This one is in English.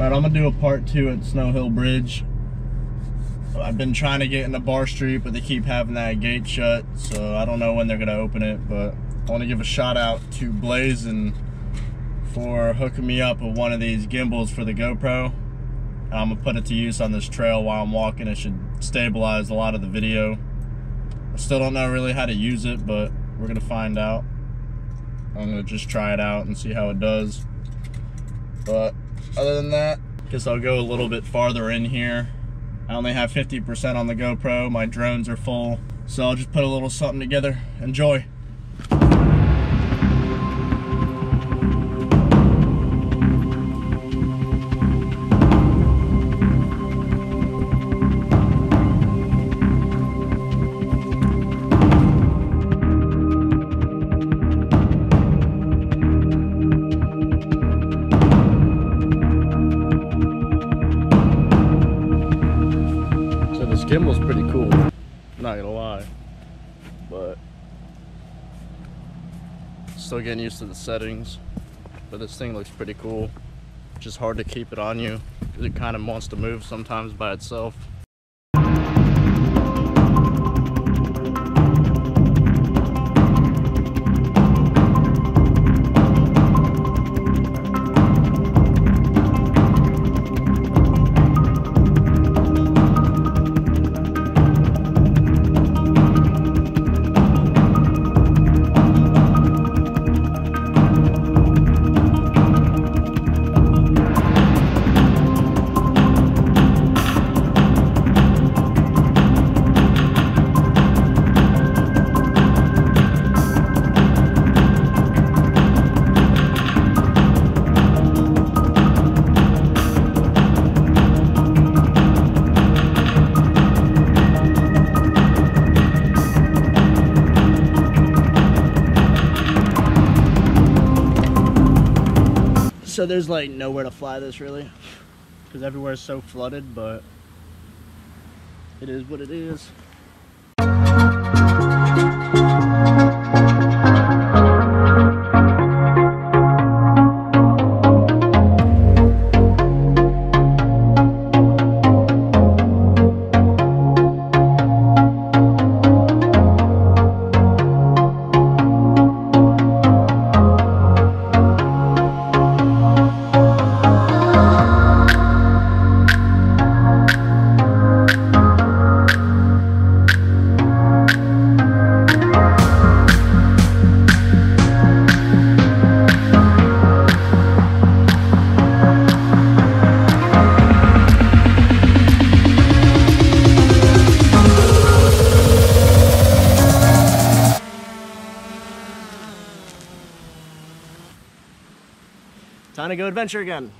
Alright, I'm gonna do a part two at Snow Hill Bridge. I've been trying to get into Bar Street, but they keep having that gate shut, so I don't know when they're gonna open it, but I wanna give a shout out to Blazin for hooking me up with one of these gimbals for the GoPro. I'm gonna put it to use on this trail while I'm walking. It should stabilize a lot of the video. I still don't know really how to use it, but we're gonna find out. I'm gonna just try it out and see how it does. But other than that, guess I'll go a little bit farther in here. I only have 50% on the GoPro. My drones are full. So I'll just put a little something together. Enjoy. Gimbal's pretty cool. Not gonna lie. But still getting used to the settings. But this thing looks pretty cool. Just hard to keep it on you because it kind of wants to move sometimes by itself. So there's like nowhere to fly this really because everywhere is so flooded, but it is what it is. To go adventure again.